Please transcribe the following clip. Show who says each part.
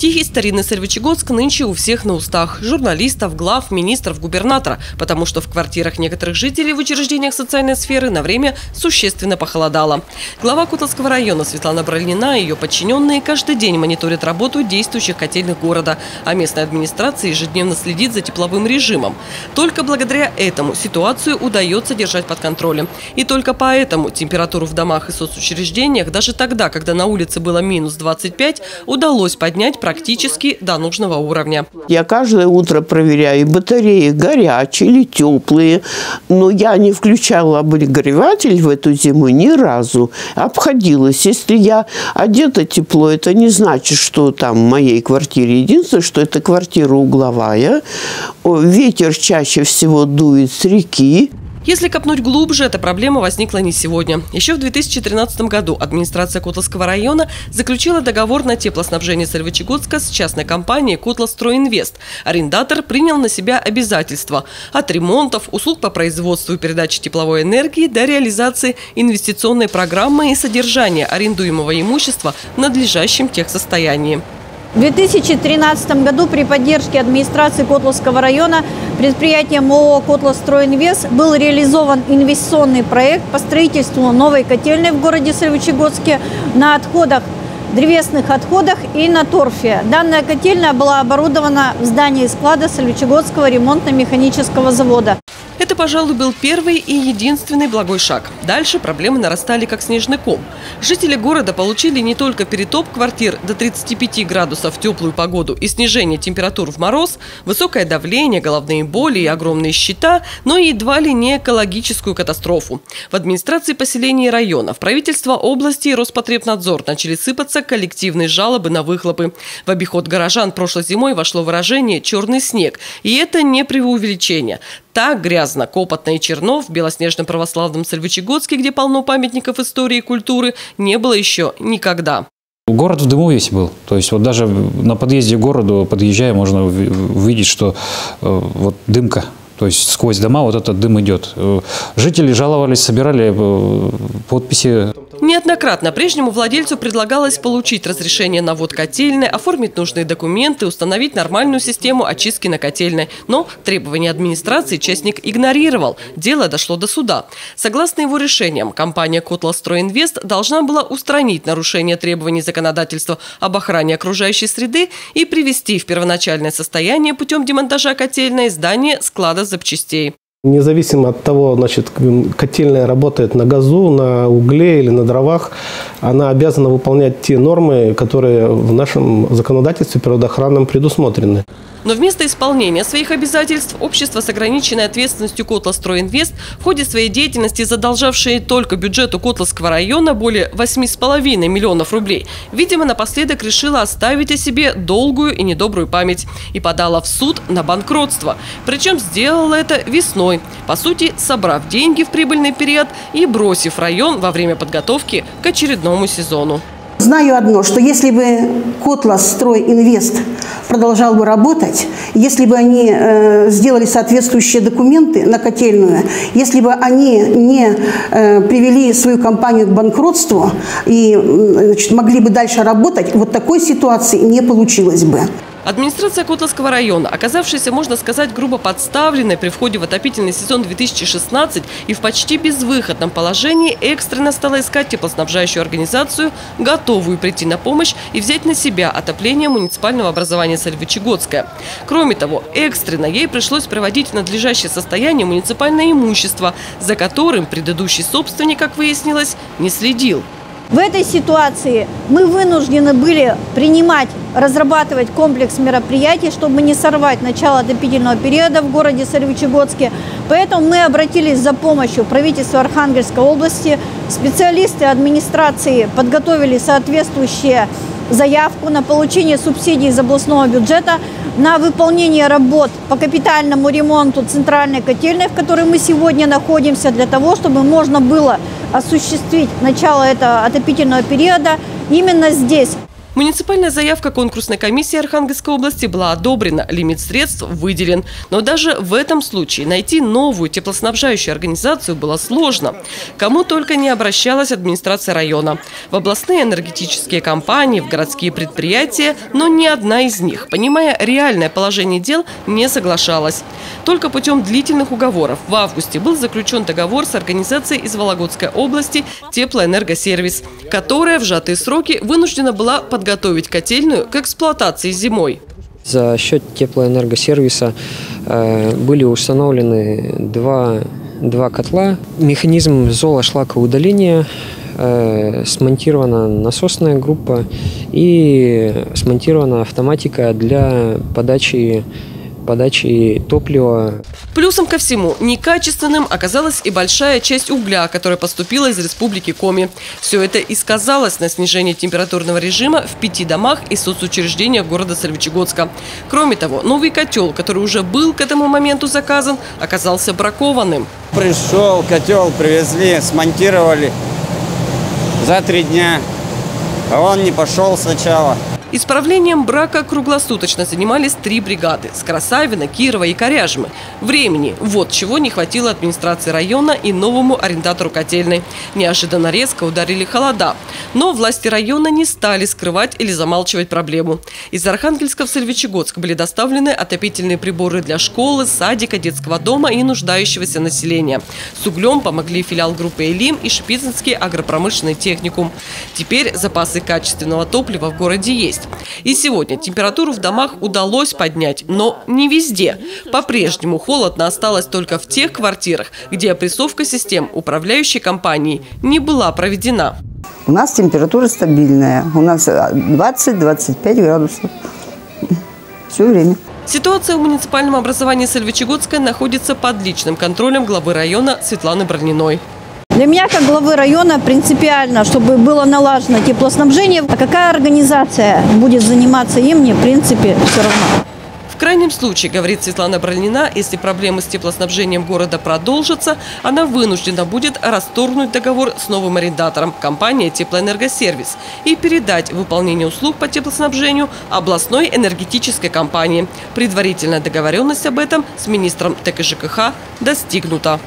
Speaker 1: Тихий старинный Сольвычегодск нынче у всех на устах. Журналистов, глав, министров, губернатора. Потому что в квартирах некоторых жителей в учреждениях социальной сферы на время существенно похолодало. Глава Кутловского района Светлана Бральнина и ее подчиненные каждый день мониторят работу действующих котельных города. А местная администрация ежедневно следит за тепловым режимом. Только благодаря этому ситуацию удается держать под контролем. И только поэтому температуру в домах и соцучреждениях даже тогда, когда на улице было минус 25, удалось поднять практически до нужного уровня.
Speaker 2: Я каждое утро проверяю, батареи горячие или теплые, но я не включала обогреватель в эту зиму ни разу. Обходилась. Если я одета тепло, это не значит, что там в моей квартире. Единственное, что это квартира угловая. Ветер чаще всего дует с реки.
Speaker 1: Если копнуть глубже, эта проблема возникла не сегодня. Еще в 2013 году администрация Котловского района заключила договор на теплоснабжение Сальвычегодска с частной компанией «Котлостройинвест». Арендатор принял на себя обязательства от ремонтов, услуг по производству и передаче тепловой энергии до реализации инвестиционной программы и содержания арендуемого имущества в надлежащем техсостоянии.
Speaker 3: В 2013 году при поддержке администрации Котловского района предприятием ООО «Котлостройинвест» был реализован инвестиционный проект по строительству новой котельной в городе Сольвычегодске на отходах древесных отходах и на торфе. Данная котельная была оборудована в здании склада Сольвычегодского ремонтно-механического завода.
Speaker 1: Это, пожалуй, был первый и единственный благой шаг. Дальше проблемы нарастали как снежный ком. Жители города получили не только перетоп квартир до 35 градусов в теплую погоду и снижение температур в мороз, высокое давление, головные боли и огромные счета, но и едва ли не экологическую катастрофу. В администрации поселений и районов, правительство области и Роспотребнадзор начали сыпаться коллективные жалобы на выхлопы. В обиход горожан прошлой зимой вошло выражение «черный снег». И это не преувеличение. Так грязно, копотно и черно в белоснежном православном Сальвычегодске, где полно памятников истории и культуры, не было еще никогда.
Speaker 4: Город в дыму весь был. То есть вот даже на подъезде к городу, подъезжая, можно увидеть, что э, вот дымка то есть сквозь дома вот этот дым идет. Э, жители жаловались, собирали э, подписи.
Speaker 1: Неоднократно прежнему владельцу предлагалось получить разрешение на ввод котельной, оформить нужные документы, установить нормальную систему очистки на котельной. Но требования администрации частник игнорировал. Дело дошло до суда. Согласно его решениям, компания «Котлостройинвест» должна была устранить нарушение требований законодательства об охране окружающей среды и привести в первоначальное состояние путем демонтажа котельной здание склада запчастей.
Speaker 5: Независимо от того, значит, котельная работает на газу, на угле или на дровах, она обязана выполнять те нормы, которые в нашем законодательстве природоохранном предусмотрены.
Speaker 1: Но вместо исполнения своих обязательств общество с ограниченной ответственностью Котлостройинвест в ходе своей деятельности, задолжавшее только бюджету Котловского района более 8,5 миллионов рублей, видимо, напоследок решило оставить о себе долгую и недобрую память и подала в суд на банкротство. Причем сделала это весной, по сути, собрав деньги в прибыльный период и бросив район во время подготовки к очередному сезону.
Speaker 6: Знаю одно, что если бы Котлас Строй Инвест продолжал бы работать, если бы они э, сделали соответствующие документы на котельную, если бы они не э, привели свою компанию к банкротству и значит, могли бы дальше работать, вот такой ситуации не получилось бы.
Speaker 1: Администрация Котловского района, оказавшаяся, можно сказать, грубо подставленной при входе в отопительный сезон 2016 и в почти безвыходном положении, экстренно стала искать теплоснабжающую организацию, готовую прийти на помощь и взять на себя отопление муниципального образования Сальвычегодское. Кроме того, экстренно ей пришлось проводить надлежащее состояние муниципальное имущество, за которым предыдущий собственник, как выяснилось, не следил.
Speaker 3: В этой ситуации мы вынуждены были принимать, разрабатывать комплекс мероприятий, чтобы не сорвать начало отопительного периода в городе Сольвычегодске. Поэтому мы обратились за помощью правительства Архангельской области. Специалисты администрации подготовили соответствующие заявку на получение субсидий из областного бюджета на выполнение работ по капитальному ремонту центральной котельной, в которой мы сегодня находимся, для того, чтобы можно было осуществить начало этого отопительного периода именно здесь.
Speaker 1: Муниципальная заявка конкурсной комиссии Архангельской области была одобрена, лимит средств выделен. Но даже в этом случае найти новую теплоснабжающую организацию было сложно. Кому только не обращалась администрация района. В областные энергетические компании, в городские предприятия, но ни одна из них, понимая реальное положение дел, не соглашалась. Только путем длительных уговоров в августе был заключен договор с организацией из Вологодской области «Теплоэнергосервис», которая в сжатые сроки вынуждена была подготовить подготовить котельную к эксплуатации зимой.
Speaker 7: За счет теплоэнергосервиса э, были установлены два, два котла. Механизм золошлакоудаления э, смонтирована насосная группа и смонтирована автоматика для подачи подачи топлива.
Speaker 1: Плюсом ко всему, некачественным оказалась и большая часть угля, которая поступила из республики Коми. Все это и сказалось на снижении температурного режима в пяти домах и соцучреждениях города Сольвычегодска. Кроме того, новый котел, который уже был к этому моменту заказан, оказался бракованным.
Speaker 8: Пришел, котел привезли, смонтировали за три дня. А он не пошел сначала.
Speaker 1: Исправлением брака круглосуточно занимались три бригады – с Красавина, Кирова и Коряжмы. Времени – вот чего не хватило администрации района и новому арендатору котельной. Неожиданно резко ударили холода. Но власти района не стали скрывать или замалчивать проблему. Из Архангельска в Сальвичегодск были доставлены отопительные приборы для школы, садика, детского дома и нуждающегося населения. С углем помогли филиал группы «Элим» и Шпицинский агропромышленный техникум. Теперь запасы качественного топлива в городе есть есть. И сегодня температуру в домах удалось поднять, но не везде. По-прежнему холодно осталось только в тех квартирах, где опрессовка систем управляющей компании не была проведена.
Speaker 9: У нас температура стабильная. У нас 20-25 градусов. Все время.
Speaker 1: Ситуация в муниципальном образовании Сальвычегодская находится под личным контролем главы района Светланы Брониной.
Speaker 3: Для меня, как главы района, принципиально, чтобы было налажено теплоснабжение. А какая организация будет заниматься им, мне, в принципе, все равно.
Speaker 1: В крайнем случае, говорит Светлана Бронина, если проблемы с теплоснабжением города продолжатся, она вынуждена будет расторгнуть договор с новым арендатором – компанией «Теплоэнергосервис» и передать выполнение услуг по теплоснабжению областной энергетической компании. Предварительная договоренность об этом с министром ТКЖКХ достигнута.